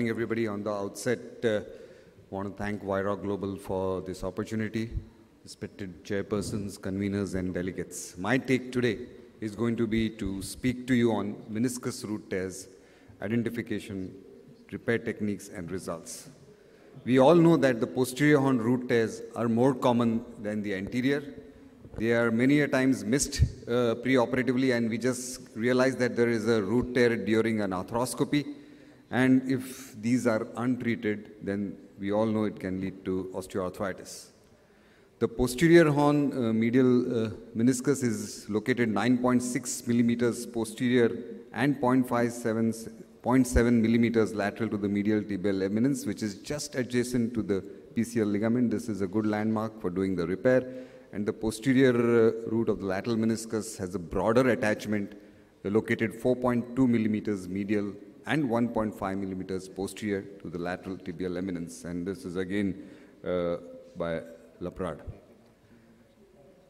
morning, everybody. On the outset, uh, want to thank Vyra Global for this opportunity, respected chairpersons, conveners, and delegates. My take today is going to be to speak to you on meniscus root tears, identification, repair techniques, and results. We all know that the posterior horn root tears are more common than the anterior. They are many a times missed uh, preoperatively, and we just realize that there is a root tear during an arthroscopy. And if these are untreated, then we all know it can lead to osteoarthritis. The posterior horn uh, medial uh, meniscus is located 9.6 millimeters posterior and 0.57 0.7 millimeters lateral to the medial tibial eminence, which is just adjacent to the PCL ligament. This is a good landmark for doing the repair. And the posterior uh, root of the lateral meniscus has a broader attachment located 4.2 millimeters medial and 1.5 millimeters posterior to the lateral tibial eminence. And this is again uh, by LaPrade.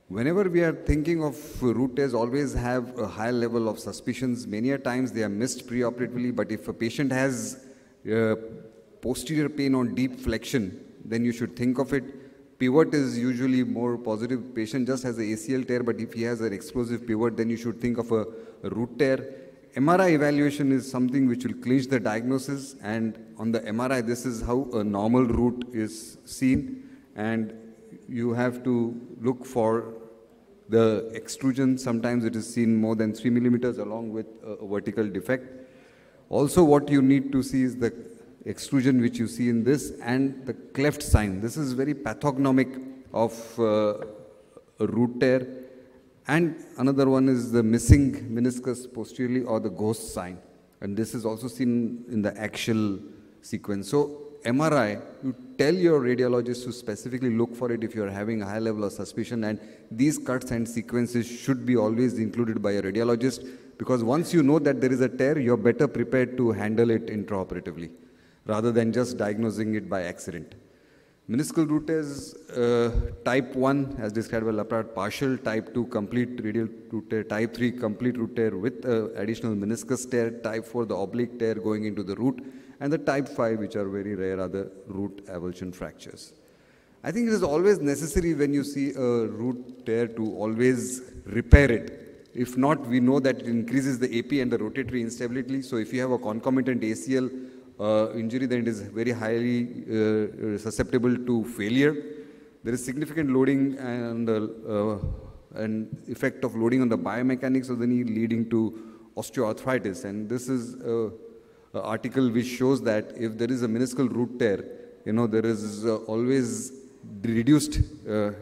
Whenever we are thinking of root tears, always have a high level of suspicions. Many a times they are missed preoperatively, but if a patient has uh, posterior pain on deep flexion, then you should think of it. Pivot is usually more positive. Patient just has a ACL tear, but if he has an explosive pivot, then you should think of a root tear. MRI evaluation is something which will clinch the diagnosis, and on the MRI, this is how a normal root is seen, and you have to look for the extrusion, sometimes it is seen more than 3 millimeters along with a, vertical defect. Also what you need to see is the extrusion which you see in this and the cleft sign. This is very pathognomic of uh, a root tear. And another one is the missing meniscus posteriorly or the ghost sign. And this is also seen in the axial sequence. So MRI, you tell your radiologist to specifically look for it if you're having a high level of suspicion and these cuts and sequences should be always included by a radiologist because once you know that there is a tear, you're better prepared to handle it intraoperatively rather than just diagnosing it by accident. Meniscal root tears, uh, type 1 as described by LaPrade, partial, type 2 complete radial root tear, type 3 complete root tear with uh, additional meniscus tear, type 4 the oblique tear going into the root, and the type 5, which are very rare, are the root avulsion fractures. I think it is always necessary when you see a root tear to always repair it. If not, we know that it increases the AP and the rotatory instability. So if you have a concomitant ACL uh, injury, then it is very highly uh, susceptible to failure. There is significant loading and, uh, and effect of loading on the biomechanics of the knee leading to osteoarthritis. And this is uh, article which shows that if there is a meniscal root tear, you know, there is uh, always reduced uh,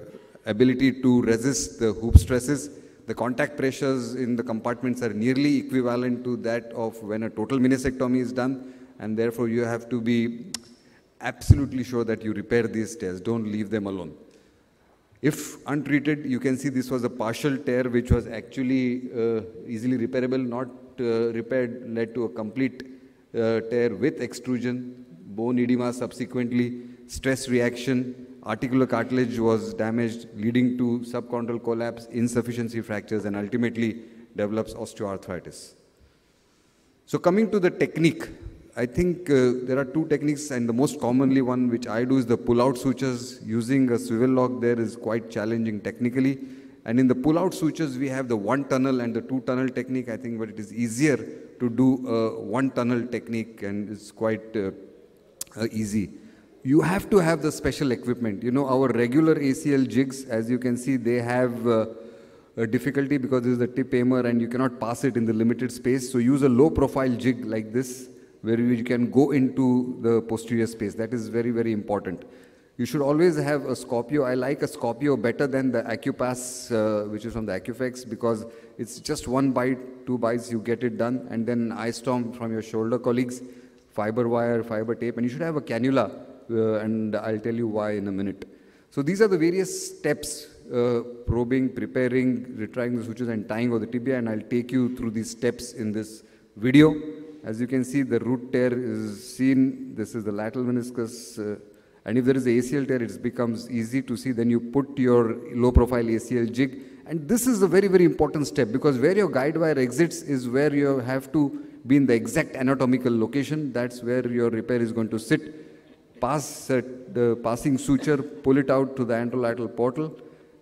ability to resist the hoop stresses. The contact pressures in the compartments are nearly equivalent to that of when a total meniscectomy is done, and therefore you have to be absolutely sure that you repair these tears. Don't leave them alone. If untreated, you can see this was a partial tear which was actually uh, easily repairable, not uh, repaired, led to a complete uh, tear with extrusion, bone edema subsequently, stress reaction, articular cartilage was damaged, leading to subchondral collapse, insufficiency fractures, and ultimately develops osteoarthritis. So coming to the technique, I think uh, there are two techniques, and the most commonly one which I do is the pull-out sutures. Using a swivel lock there is quite challenging technically. And in the pull-out sutures, we have the one tunnel and the two tunnel technique, I think, but it is easier to do a one tunnel technique and it's quite uh, uh, easy. You have to have the special equipment. You know, our regular ACL jigs, as you can see, they have uh, a difficulty because this is the tip aimer and you cannot pass it in the limited space. So use a low profile jig like this where you can go into the posterior space. That is very, very important. You should always have a Scorpio. I like a Scorpio better than the Accupass, uh, which is from the Accuflex, because it's just one bite, two bites, you get it done, and then iStorm from your shoulder colleagues, fiber wire, fiber tape, and you should have a cannula, uh, and I'll tell you why in a minute. So these are the various steps, uh, probing, preparing, retrying the sutures, and tying of the tibia, and I'll take you through these steps in this video. As you can see, the root tear is seen. This is the lateral meniscus uh, and if there is an ACL tear, it becomes easy to see. Then you put your low profile ACL jig. And this is a very, very important step because where your guide wire exits is where you have to be in the exact anatomical location. That's where your repair is going to sit. Pass the passing suture, pull it out to the anterolateral portal.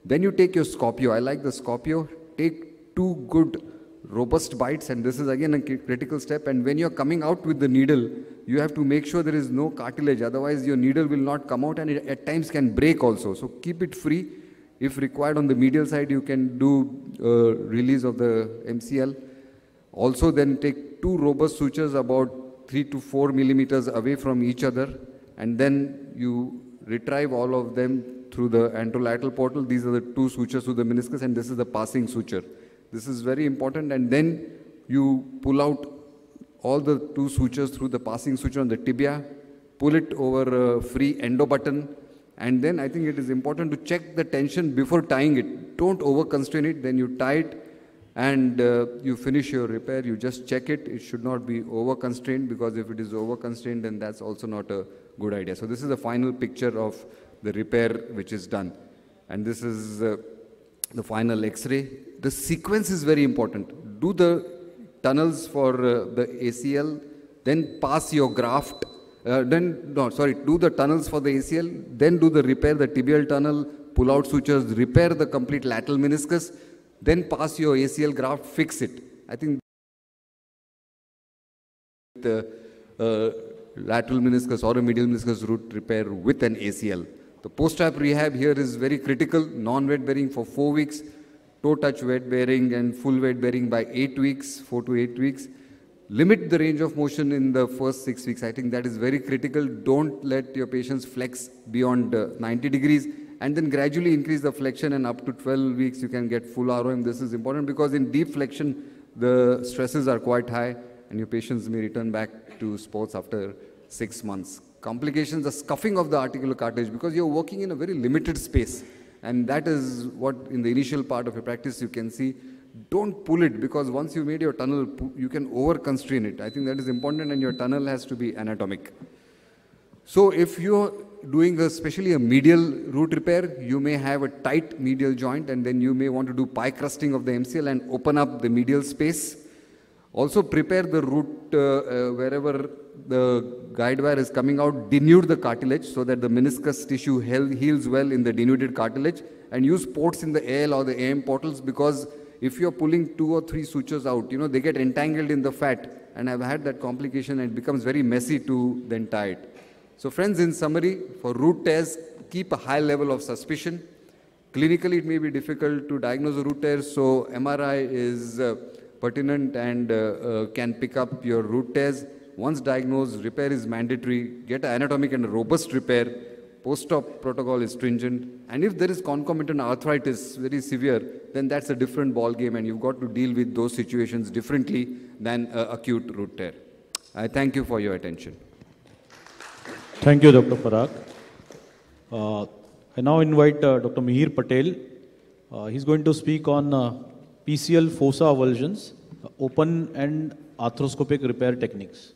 Then you take your Scorpio. I like the Scorpio. Take two good robust bites and this is again a critical step. And when you're coming out with the needle you have to make sure there is no cartilage. Otherwise your needle will not come out and it at times can break also. So keep it free. If required on the medial side you can do uh, release of the MCL also then take two robust sutures about 3 to 4 millimeters away from each other and then you retrieve all of them through the anterolateral portal. These are the two sutures to the meniscus and this is the passing suture this is very important. And then you pull out all the two sutures through the passing suture on the tibia, pull it over a free endo button. And then I think it is important to check the tension before tying it. Don't over constrain it. Then you tie it and uh, you finish your repair. You just check it. It should not be over constrained because if it is over constrained, then that's also not a good idea. So this is the final picture of the repair which is done. And this is uh, the final X-ray. The sequence is very important. Do the tunnels for uh, the ACL, then pass your graft, uh, then, no, sorry, do the tunnels for the ACL, then do the repair, the tibial tunnel, pull out sutures, repair the complete lateral meniscus, then pass your ACL graft, fix it. I think the uh, lateral meniscus or a medial meniscus root repair with an ACL. The post-op rehab here is very critical, non-weight bearing for four weeks, toe touch weight bearing and full weight bearing by eight weeks, four to eight weeks. Limit the range of motion in the first six weeks. I think that is very critical. Don't let your patients flex beyond uh, 90 degrees and then gradually increase the flexion and up to 12 weeks you can get full ROM. This is important because in deep flexion, the stresses are quite high and your patients may return back to sports after six months complications, the scuffing of the articular cartilage because you're working in a very limited space. And that is what in the initial part of your practice you can see. Don't pull it because once you've made your tunnel, you can over constrain it. I think that is important and your tunnel has to be anatomic. So if you're doing especially a medial root repair, you may have a tight medial joint and then you may want to do pie crusting of the MCL and open up the medial space. Also prepare the root uh, uh, wherever the guide wire is coming out, denude the cartilage so that the meniscus tissue heals well in the denuded cartilage and use ports in the AL or the AM portals because if you're pulling two or three sutures out, you know, they get entangled in the fat and I've had that complication and it becomes very messy to then tie it. So friends, in summary, for root tears, keep a high level of suspicion. Clinically, it may be difficult to diagnose a root tear, so MRI is uh, pertinent and uh, uh, can pick up your root tears. Once diagnosed, repair is mandatory. Get an anatomic and robust repair. Post-op protocol is stringent. And if there is concomitant arthritis, very severe, then that's a different ball game and you've got to deal with those situations differently than uh, acute root tear. I thank you for your attention. Thank you, Dr. Parag. Uh, I now invite uh, Dr. Mihir Patel. Uh, he's going to speak on PCL fossa avulsions, open and arthroscopic repair techniques.